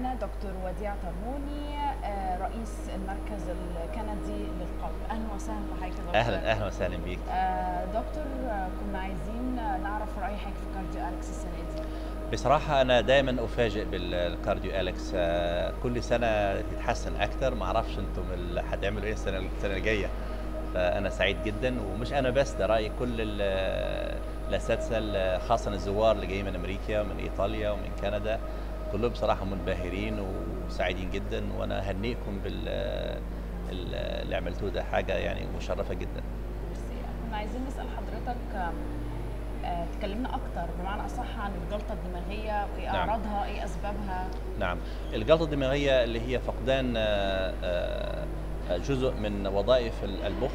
معنا دكتور وديع ترهوني آه، رئيس المركز الكندي للقلب أهلا وسهلا بحضرتك أهلا أهلا وسهلا بيك. آه، دكتور كنا عايزين نعرف راي حضرتك في Cardio Alex السنة دي. بصراحة أنا دايما أفاجئ بال Cardio Alex. آه، كل سنة تتحسن أكتر. ما أعرفش أنتم هتعملوا إيه السنة الجاية. فأنا سعيد جدا. ومش أنا بس ده رأي كل الأساتذة خاصة الزوار اللي جايين من أمريكا ومن إيطاليا ومن كندا. كلهم بصراحة منبهرين وسعيدين جدا وأنا أهنئكم بال ال- اللي عملتوه ده حاجة يعني مشرفة جدا. ميرسي كنا عايزين نسأل حضرتك آه تكلمنا أكتر بمعنى أصح عن الجلطة الدماغية وإيه نعم. أعراضها إيه أسبابها. نعم. الجلطة الدماغية اللي هي فقدان آه، آه، جزء من وظائف المخ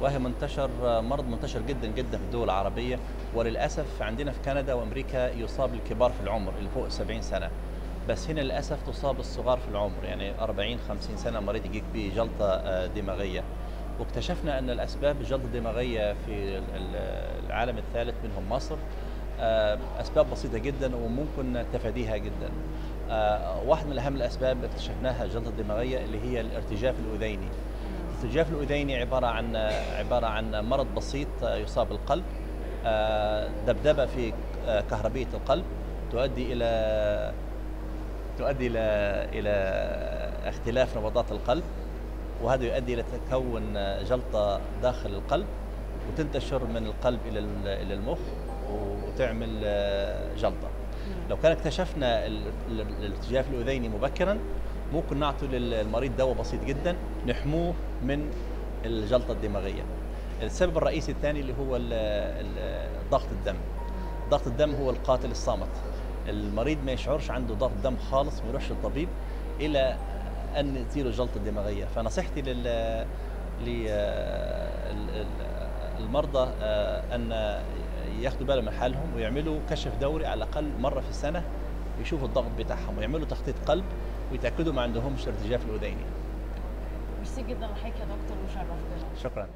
وهي منتشر مرض منتشر جدا جدا في الدول العربية. وللأسف عندنا في كندا وأمريكا يصاب الكبار في العمر اللي فوق 70 سنة. بس هنا للأسف تصاب الصغار في العمر يعني 40 50 سنة مريض يجيك بجلطة آه، دماغية. واكتشفنا أن الأسباب الجلطة الدماغية في ال- ال- العالم الثالث منهم مصر آه، أسباب بسيطة جدا وممكن تفاديها جدا. آه، واحد من أهم الأسباب اكتشفناها الجلطة الدماغية اللي هي الارتجاف الأذيني. الارتجاف الأذيني عبارة عن عبارة عن مرض بسيط يصاب القلب. آه، دبدبة في كهربية القلب تؤدي إلى تؤدي إلى إلى اختلاف نبضات القلب وهذا يؤدي إلى تكون جلطة داخل القلب وتنتشر من القلب إلى ال- إلى المخ وتعمل آه، جلطة. لو كان اكتشفنا ال- ال- الارتجاف الأذيني مبكرا ممكن نعطي للمريض دواء بسيط جدا نحموه من الجلطة الدماغية. السبب الرئيسي الثاني اللي هو ضغط الدم. ضغط الدم هو القاتل الصامت. المريض ما يشعرش عنده ضغط دم خالص ما يروحش للطبيب إلى أن تصير جلطه دماغيه فنصيحتي لل ل- ال- ال- المرضى آه، أن ياخدوا بالهم من حالهم ويعملوا كشف دوري على الأقل مرة في السنة يشوفوا الضغط بتاعهم ويعملوا تخطيط قلب ويتأكدوا ما عندهمش ارتجاف الاذيني ميرسي جدا لحضرتك يا دكتور وشرفتنا شكرا.